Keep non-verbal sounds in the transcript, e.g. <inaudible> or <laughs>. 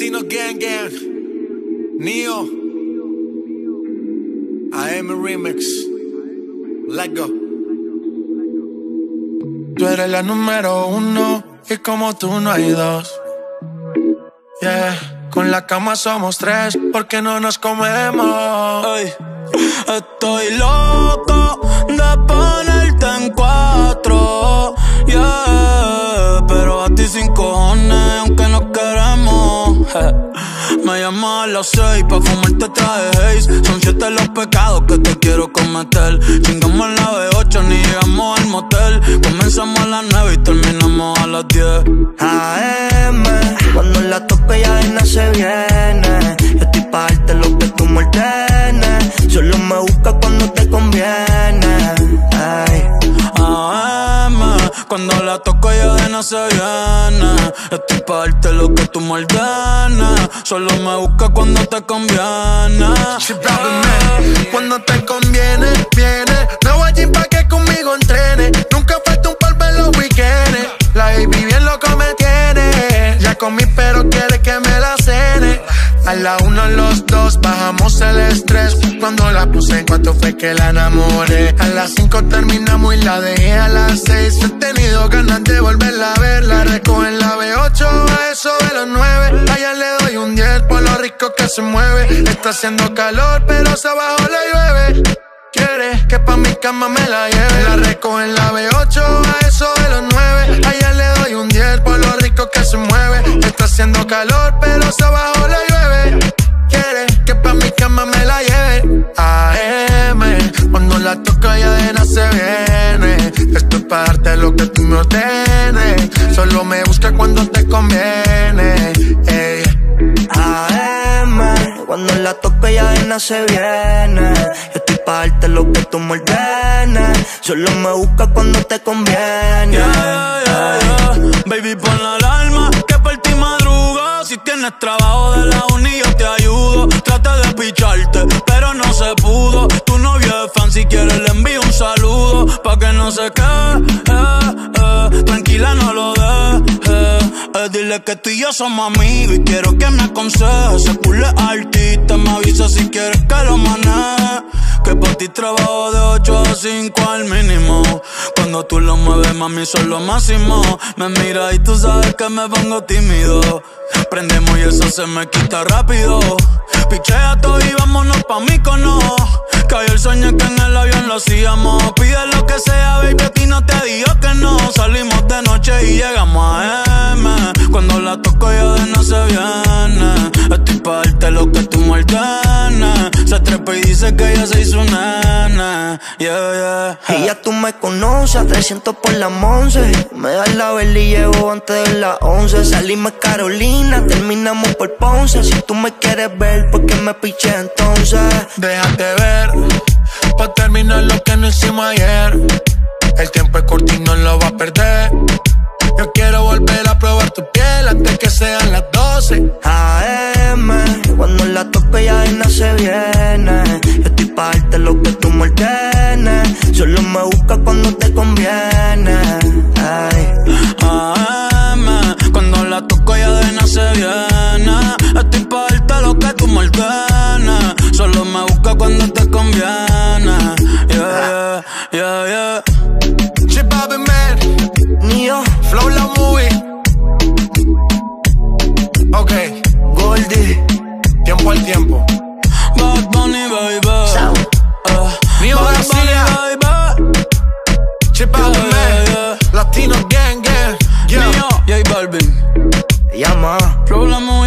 Latino Gang Gang. Neo. AM Remix. Let go. Tú eres la número uno y como tú no hay dos. Yeah, con la cama somos tres porque no nos comemos. Estoy loco de ponerte en cuatro. Yeah, <laughs> Me llamas a las seis pa' fumarte traje haze. Son siete los pecados que te quiero cometer. Chingamos a la B8, ni llegamos al motel. Comenzamos a las nueve y terminamos a las diez. AM, cuando la toque ya de se viene cuando la toco ya de no se viene Estoy pa' darte lo que tú me Solo me busca cuando te conviene. Cuando te conviene, viene. No voy a pa' que conmigo entrene. Nunca falta un par en los weekends. La baby bien loco me tiene. Ya comí, pero quiere que me la cene. A la uno, los dos, bajamos el estrés. Cuando la puse en cuanto fue que la enamoré. A las cinco terminamos y la dejé a las seis. He tenido ganas de volverla a ver. La recojo en la B8, a eso de los nueve. Allá le doy un 10 por lo rico que se mueve. Está haciendo calor, pero se abajo le llueve. Quiere que pa' mi cama me la lleve. La recojo en la B8, a eso de los nueve. Allá le doy un 10 por lo rico que se mueve. Está haciendo calor, pero se abajo ya de se viene. Esto es para darte lo que tú me ordenes. Solo me busca cuando te conviene. Ey. AM, cuando la toca ya de se viene. Estoy para darte lo que tú me ordenes. Solo me busca cuando te conviene. Baby, pon la alarma que por ti madruga. Si tienes trabajo de la uni, yo te ayudo. No se quede, eh, eh. tranquila, no lo dejes. Eh, dile que tú y yo somos amigos y quiero que me aconsejes. Se pule artista, me avisa si quieres que lo maneje. Que por ti trabajo de 8 a 5 al mínimo. Cuando tú lo mueves, mami, son lo máximo. Me mira y tú sabes que me pongo tímido. Prendemos y eso se me quita rápido. Pichea todo y vámonos pa' mí cono. Cayó el sueño que en el avión lo hacíamos. Noche y llegamos a M. Cuando la toco ya de no se viene. Estoy pa' darte lo que tú me Se trepa y dice que ella se hizo nana. Yeah, yeah. Y ya tú me conoces, 300 por la 11. Me das la vela y llevo antes de las 11. Salimos Carolina, terminamos por Ponce. Si tú me quieres ver, ¿por qué me piché entonces? Déjate ver, pa' terminar lo que no hicimos ayer. El tiempo es corto y no lo va a perder. 12. AM, cuando la tope ya de se viene. Yo estoy pa' darte lo que tú me Solo me busca cuando te conviene. Ay. AM, cuando la toco ya de se viene. Estoy pa' darte lo que tú me Solo me busca cuando te conviene. Yeah, yeah, yeah, yeah. Chip man. Neo. Flow la movie. Ok. Goldie. Tiempo al tiempo. Bad Bunny, baby. Sound. Uh, Neo García. baby. Chip yeah, man. Yeah, Latino gang gang. Yeah. Neo, J Balvin. Llama. Movie.